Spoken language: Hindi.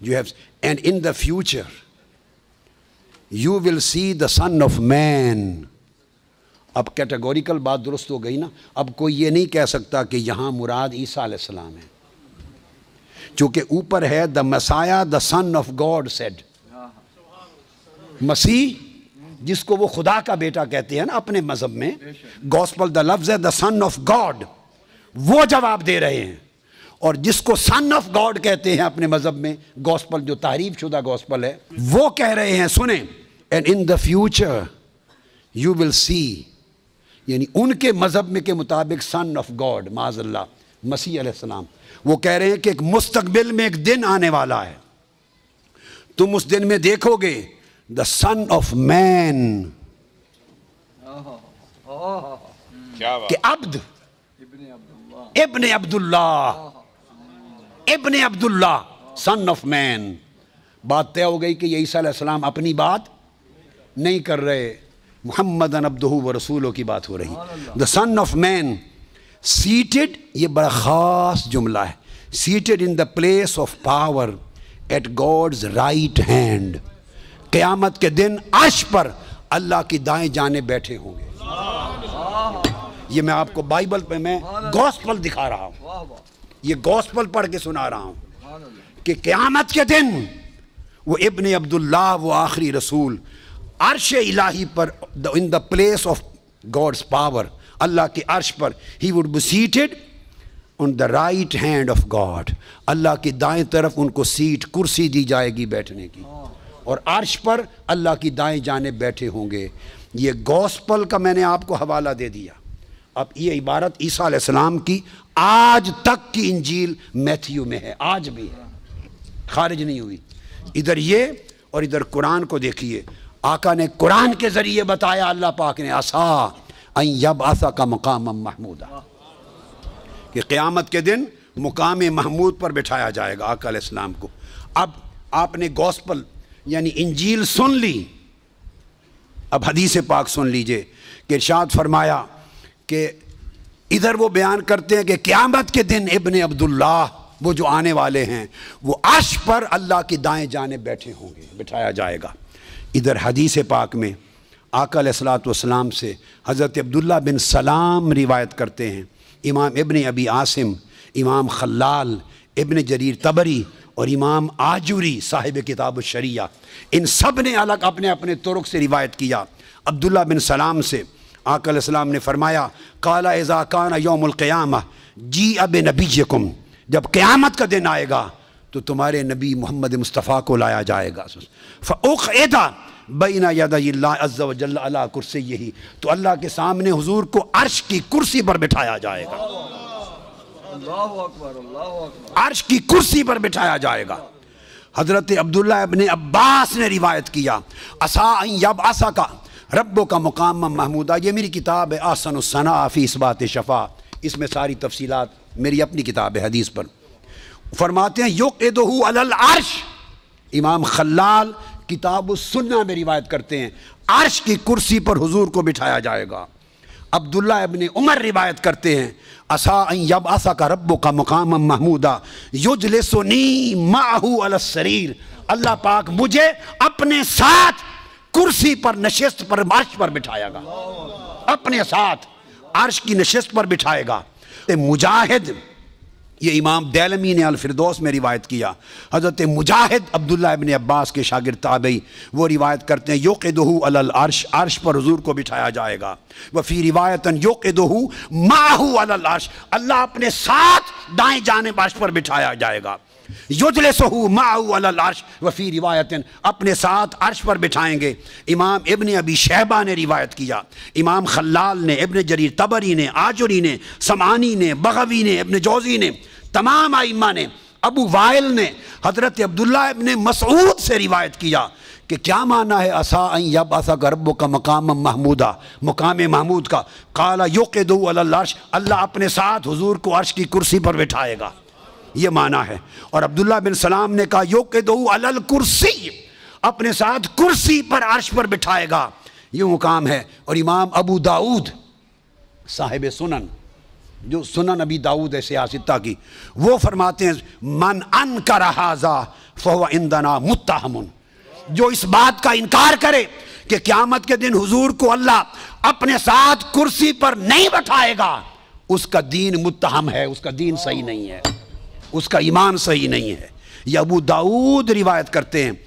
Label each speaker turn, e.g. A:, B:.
A: you have and in the future you will see the son of man. अब कैटेगोरिकल बात दुरुस्त हो गई ना। अब कोई ये नहीं कह सकता कि यहाँ मुराद ईसा सलाम है। चूँकि ऊपर है the messiah the son of God said मसीह जिसको वो खुदा का बेटा कहते हैं ना अपने मज़हब में गॉस्पल द लफ्ज है द सन ऑफ़ गॉड वो जवाब दे रहे हैं। और जिसको सन ऑफ़ गॉड कहते हैं अपने मज़हब में गॉस्पल जो तारीफ़ शुदा गॉस्पल है वो कह रहे हैं सुने and in the future you will see यानी उनके मज़हब में के मुताबिक सन ऑफ़ गॉड माजल्ला मसीह सलाम वो कह रहे हैं कि एक मुस्तकबिल में एक दिन आने वाला है। तुम उस दिन में देखोगे द सन ऑफ़ मैन कि अब्द इब्न अब्दुल्ला इब्न अब्दुल्ला सन ऑफ़ मैन बात तय हो गई कि ये ईसा अपनी बात नहीं कर रहे। मोहम्मद अब्दू व रसूलों की बात हो रही। The son of man seated ये बड़ा ख़ास जुमला है। Seated in the place of power at God's right hand क़यामत के दिन अर्श पर अल्लाह की दाएँ जाने बैठे होंगे। ये मैं आपको बाइबल पे मैं गॉस्पल दिखा रहा हूँ। ये गॉस्पल पढ़ के सुना रहा हूँ कि क़्यामत के दिन वो इबन अब्दुल्ला, वो आखिरी रसूल, अर्श इलाही पर in the place of God's power Allah के अर्श पर ही would be seated on the right hand of God Allah की दाएँ तरफ़ उनको सीट कुर्सी दी जाएगी बैठने की। और अर्श पर अल्लाह की दाएँ जाने बैठे होंगे। ये गौसपल का मैंने आपको हवाला दे दिया। अब ये इबारत ईसा सलाम की आज तक की इंजील मैथ्यू में है, आज भी है। खारिज नहीं हुई। इधर ये और इधर कुरान को देखिए। आका ने कुरान के ज़रिए बताया, अल्लाह पाक ने आसा यब आसा का मकाम महमूदा। कि क़यामत के दिन मुकाम महमूद पर बिठाया जाएगा आका इस्लाम को। अब आपने गौसपल, यानी इंजील सुन ली। अब हदीस पाक सुन लीजिए। कि इरशाद फरमाया कि इधर वो बयान करते हैं कि क़्यामत के दिन इबन अब्दुल्ला वो जो आने वाले हैं, वो अश पर अल्लाह की दाएँ जाने बैठे होंगे, बिठाया जाएगा। इधर हदीस पाक में आकल सलाम से हज़रत अब्दुल्ला बिन सलाम रिवायत करते हैं। इमाम इबन अबी आसिम, इमाम खल्लाल, इबन जरीर तबरी और इमाम आजुरी साहिब किताब शरिया, इन सबने अलग अपने अपने तुरक से रिवायत किया। अब्दुल्ला बिन सलाम से आकल सलाम ने फरमाया काला एज़ाकान यौमक़याम जी अब नबी जब क़्यामत का दिन आएगा तो तुम्हारे नबी मोहम्मद मुस्तफ़ा को लाया जाएगा। फ़ोक़ा बैना यदा कुर्सी यही तो अल्लाह के सामने हुजूर को अर्श की कुर्सी पर बिठाया जाएगा। अर्श की कुर्सी पर बिठाया जाएगा। हज़रत अब्दुल्ला अपने अब्बास ने रिवायत किया असा आसा का रब्बों का मुकाम महमूदा, ये मेरी किताब है, आसन सना इस बात शफ़ा। इसमें सारी तफसीलात मेरी अपनी किताब है, हदीस पर। फरमाते हैं युक एदहू अल अर्श। इमाम खल्लाल किताब सुन्ना में रिवायत करते हैं, अर्श की कुर्सी पर हुजूर को बिठाया जाएगा। अब्दुल्ला इबन उमर रिवायत करते हैं, असा यब आसा का रब्बो का मकाम महमूदा युजले सुनी माहू शरीर अल्लाह पाक मुझे अपने साथ कुर्सी पर नशस्त पर अर्श पर बिठाएगा। अपने साथ अर्श की नशस्त पर बिठाएगा। मुजाहिद, ये इमाम दैलमी ने अलफरदोस में रिवायत किया। हज़रत मुजाहिद अब्दुल्ला इबन अब्बास के शागिर ताबई, वो रिवायत करते हैं योक दहू अर्श अर्श पर हजूर को बिठाया जाएगा। वफ़ी रिवायतन योक दहू माहू अल अर्श अल्लाह अपने साथ दाएँ जाने अर्श पर बिठाया जाएगा। युजल सहू माऊ अर्श वफ़ी रिवायतन। अपने साथ अर्श पर बिठाएँगे। इमाम इबन अबी शहबा ने रिवायत किया। इमाम खल्लाल ने, इबन जरीर तबरी ने, आजुरी ने, समानी ने, बगवी ने, इबन जौजी ने, तमाम आइमा ने, अबू वाइल ने, हज़रत अब्दुल्ला इबन मसूद से रिवायत किया कि क्या माना है, असा यब असा गर्ब का मकाम महमूदा, मकाम महमूद का। काला युक दो अल्लाह अपने साथ हुजूर को अर्श की कुर्सी पर बिठाएगा। ये माना है। और अब्दुल्ला बिन सलाम ने कहा, यो के दो अलल कुर्सी, अपने साथ कुर्सी पर अर्श पर बिठाएगा। ये मुकाम है। और इमाम अबू दाऊद, साहेब सुनन, जो सुनन अबी दाऊद है सियासिता की, वो फरमाते हैं, मन अन का रहाजा फवा इंदना मुताहमन जो इस बात का इनकार करे कि क्यामत के दिन हुजूर को अल्लाह अपने साथ कुर्सी पर नहीं बैठाएगा, उसका दीन मुत्तहम है, उसका दीन सही नहीं है। उसका ईमान सही नहीं है। या अबू दाऊद रिवायत करते हैं।